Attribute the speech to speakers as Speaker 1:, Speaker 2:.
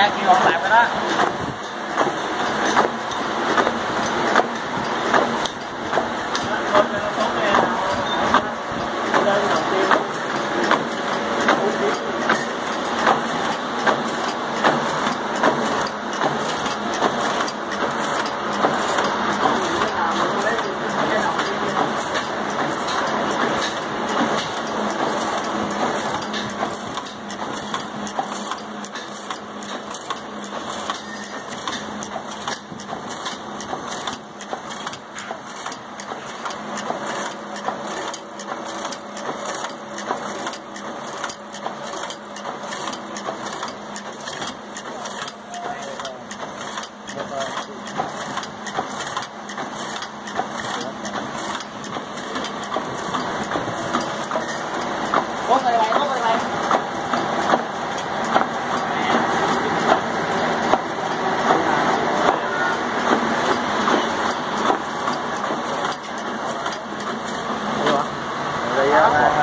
Speaker 1: 哎，你老板了。bốt đây này bốt đây này Yeah.